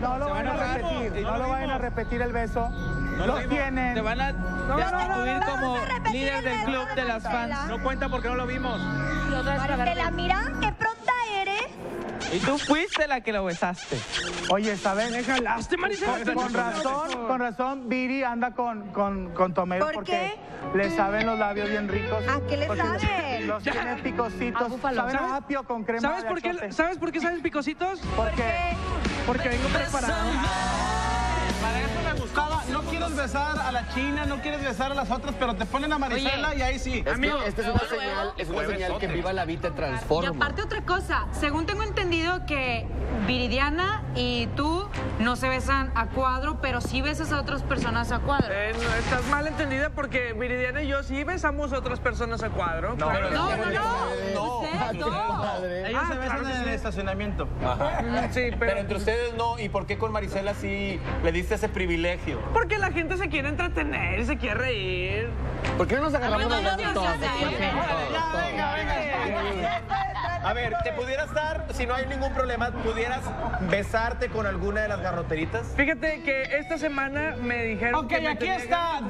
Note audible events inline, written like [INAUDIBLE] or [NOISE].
No lo Se vayan a van a repetir, No lo vayan a repetir el beso. No lo tienen. Te van a destituir como líder el del club de las fans. No cuenta porque no lo vimos. Maricela, mira, qué pronta eres. Y tú fuiste la que lo besaste. Oye, ¿saben? Jalaste, Maricela. Con, con razón, con razón, Viri anda con, con, con Tomero ¿Por porque le saben los labios bien ricos. ¿A qué le Porque [LAUGHS] los- saben? Los, tiene picositos. A búfalo. Saben a ¿Sabes? apio con crema ¿Sabes de por, qué. ¿Sabes por qué saben picositos? Porque Porque vengo preparado. Para eso me gustaba. No quieres besar a la China, no quieres besar a las otras, pero te ponen a Marisela y ahí sí. Es que esta es una señal, es una señal que Viva la Vida Y transforma. aparte otra cosa, según tengo entendido que Viridiana y tú no se besan a cuadro, pero sí besas a otras personas a cuadro. Eh, no, estás mal entendida porque Viridiana y yo sí besamos a otras personas a cuadro. No, No, no, no. Ustedes no. Ellos Ah, se besan claro en el sí. estacionamiento. Sí, Pero pero, entre ustedes no. ¿Y por qué con Marisela sí le diste ese privilegio? porque la gente se quiere entretener y se quiere reír. ¿Por qué no nos agarramos no, las no, manos no, no, no, no, venga, venga. A ver, ¿te pudieras dar, si no hay ningún problema, pudieras besarte con alguna de las garroteritas? Fíjate que esta semana me dijeron Ok, que me aquí tenía está.